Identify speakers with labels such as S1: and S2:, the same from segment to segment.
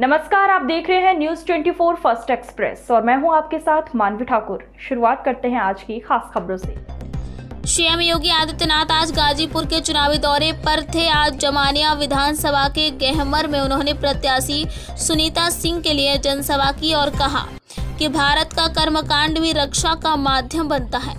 S1: नमस्कार, आप देख रहे हैं न्यूज़ 24 फ़र्स्ट एक्सप्रेस और मैं हूँ आपके साथ मानवी ठाकुर। शुरुआत करते हैं आज की खास खबरों से।
S2: सीएम योगी आदित्यनाथ आज गाजीपुर के चुनावी दौरे पर थे। आज जमानिया विधानसभा के गहमर में उन्होंने प्रत्याशी सुनीता सिंह के लिए जनसभा की और कहा कि भारत का कर्मकांड भी रक्षा का माध्यम बनता है।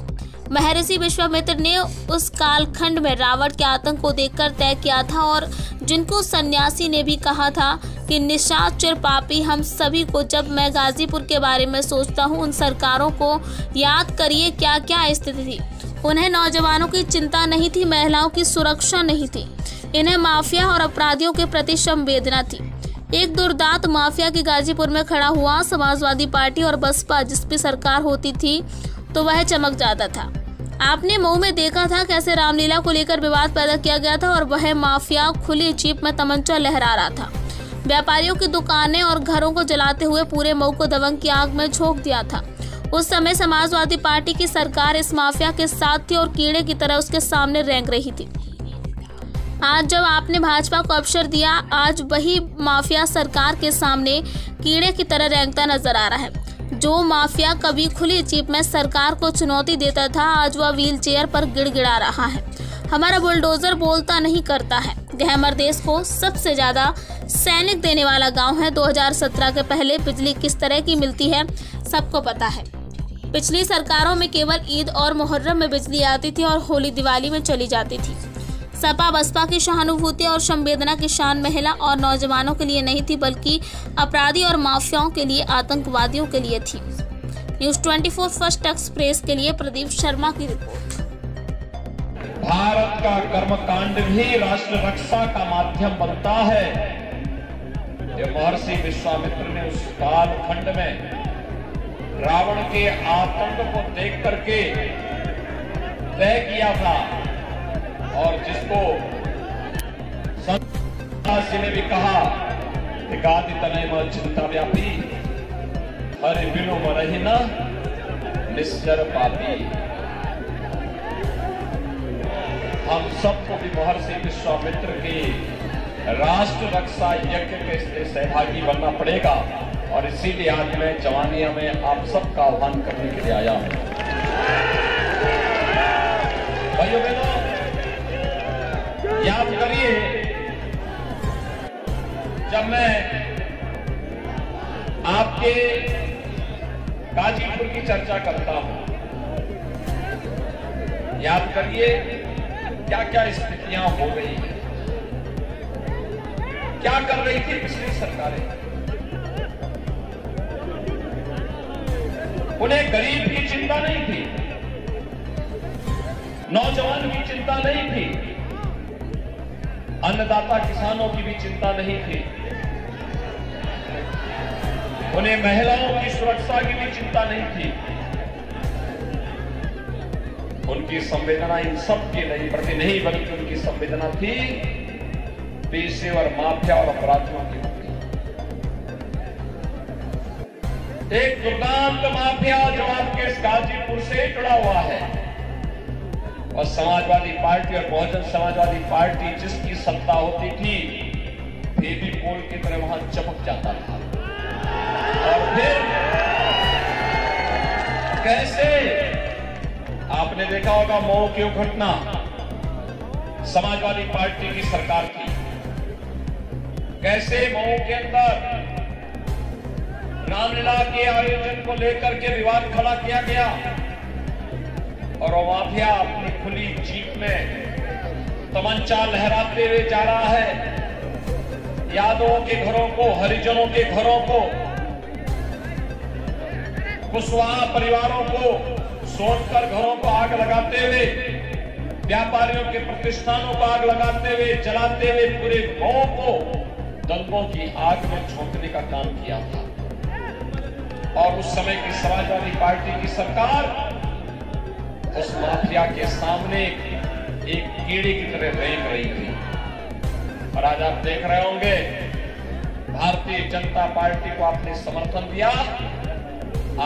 S2: महर्षि विश्वामित्र ने उस कालखंड में रावण के आतंक को देखकर तय किया था और जिनको सन्यासी ने भी कहा था कि निशाचर पापी हम सभी को जब मैं गाजीपुर के बारे में सोचता हूँ, उन सरकारों को याद करिए क्या क्या स्थिति थी। उन्हें नौजवानों की चिंता नहीं थी, महिलाओं की सुरक्षा नहीं थी। इन्हें माफिया और अपराधियों के प्रति संवेदना थी। एक दुर्दांत माफिया की गाजीपुर में खड़ा हुआ समाजवादी पार्टी और बसपा, जिस पे सरकार होती थी तो वह चमक जाता था। आपने मऊ में देखा था कैसे रामलीला को लेकर विवाद पैदा किया गया था और वह माफिया खुली जीप में तमंचा लहरा रहा था। व्यापारियों की दुकानें और घरों को जलाते हुए पूरे मऊ को दबंग की आग में झोंक दिया था। उस समय समाजवादी पार्टी की सरकार इस माफिया के साथ थी और कीड़े की तरह उसके सामने रेंग रही थी। आज जब आपने भाजपा को अवसर दिया, आज वही माफिया सरकार के सामने कीड़े की तरह रेंगता नज़र आ रहा है। जो माफिया कभी खुली जीप में सरकार को चुनौती देता था, आज वह व्हील चेयर पर गिड़गिड़ा रहा है। हमारा बुलडोजर बोलता नहीं करता है। गहमर देश को सबसे ज़्यादा सैनिक देने वाला गाँव है। 2017 के पहले बिजली किस तरह की मिलती है, सबको पता है। पिछली सरकारों में केवल ईद और मुहर्रम में बिजली आती थी और होली दिवाली में चली जाती थी। सपा बसपा की सहानुभूति और संवेदना की शान महिला और नौजवानों के लिए नहीं थी, बल्कि अपराधी और माफियाओं के लिए, आतंकवादियों के लिए थी। न्यूज़ 24 फ़र्स्ट एक्सप्रेस के लिए प्रदीप शर्मा की रिपोर्ट।
S3: भारत का कर्मकांड भी राष्ट्र रक्षा का माध्यम बनता है। ये महर्षि विश्वामित्र ने उस कालखंड में रावण के आतंक को देख करके तय किया था और जिसको जी ने भी कहा गादि तनय चिंता व्यापी, हरि बिनु मरहि न निश्चर पापी। हम सबको भी महर्षि विश्वामित्र की राष्ट्र रक्षा यज्ञ के सहभागी बनना पड़ेगा। और इसीलिए आज मैं जवानिया में आप सबका आह्वान करने के लिए आया हूँ। भाइयों बहनों, याद करिए, जब मैं आपके गाजीपुर की चर्चा करता हूँ, याद करिए क्या क्या स्थितियाँ हो गई? हैं क्या कर रही थी पिछली सरकारें? उन्हें गरीब की चिंता नहीं थी। नौजवान की चिंता नहीं थी। अन्नदाता किसानों की भी चिंता नहीं थी। उन्हें महिलाओं की सुरक्षा की भी चिंता नहीं थी। उनकी संवेदना इन सब के नहीं, प्रति नहीं, बल्कि उनकी संवेदना थी पेशेवर माफिया और अपराधियों की एक दुर्दांत माफिया जो आपके गाजीपुर से जुड़ा हुआ है। और समाजवादी पार्टी और बहुजन समाजवादी पार्टी जिसकी सत्ता होती थी बेबी पोल की तरह वहाँ चमक जाता था। और फिर कैसे आपने देखा होगा मऊ की घटना समाजवादी पार्टी की सरकार की। कैसे मऊ के अंदर रामलीला के आयोजन को लेकर के विवाद खड़ा किया गया और माफिया अपनी खुली जीप में तमंचा लहराते हुए जा रहा है। यादवों के घरों को, हरिजनों के घरों को, कुशवाहा परिवारों को सोनकर घरों को आग लगाते हुए, व्यापारियों के प्रतिष्ठानों को आग लगाते हुए, जलाते हुए पूरे गाँव को दंगों की आग में झोंकने का काम किया था। और उस समय की समाजवादी पार्टी की सरकार उस माफिया के सामने एक कीड़े की तरह रेंग रही थी। और आज आप देख रहे होंगे, भारतीय जनता पार्टी को आपने समर्थन दिया,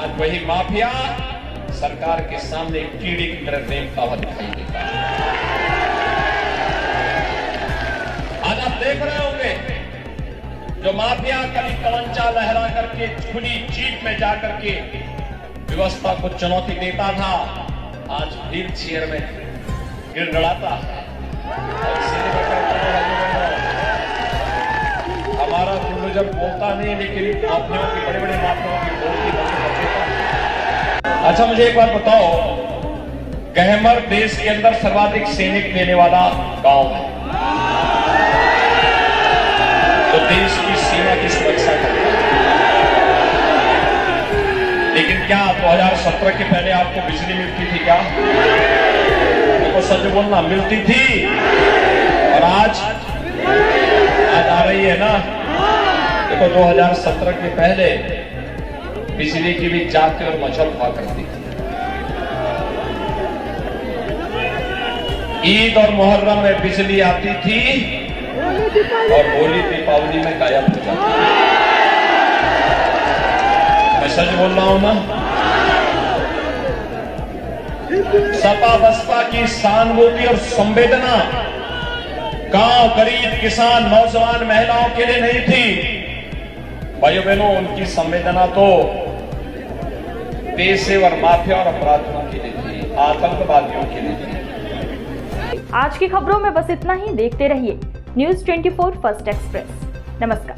S3: आज वही माफिया सरकार के सामने कीड़ी की तरह रेंगता हुआ दिखाई देता है आज आप देख रहे होंगे जो माफिया कभी कवंचा लहरा करके खुली जीप में जाकर के व्यवस्था को चुनौती देता था आज व्हील चेयर में गिड़गड़ाता कहता हूँ, हमारा जब बोलता नहीं लेकिन माफियाओं बड़े बड़े माफियाओं की बोलती है। अच्छा मुझे एक बात बताओ। गहमर देश के अंदर सर्वाधिक सैनिक लेने वाला गाँव है। तो देश की सीमा की सुरक्षा करता लेकिन क्या 2017 के पहले आपको बिजली मिलती थी क्या? देखो सच बोलना, मिलती थी। और आज आज आ रही है ना? देखो तो 2017 के पहले बिजली की भी जाती और मचल हुआ करती थी ईद और मोहर्रम में बिजली आती थी और होली दीपावली में गायब हो जाती थी। मैं सच बोल रहा हूँ ना? सपा बसपा की सहानुभूति और संवेदना गाँव गरीब किसान नौजवान महिलाओं के लिए नहीं थी। भाइयों बहनों, उनकी संवेदना तो पेशेवर माफिया और अपराधियों के लिए आतंकवादियों के लिए
S1: आज की खबरों में बस इतना ही, देखते रहिए। News 24 first express. नमस्कार।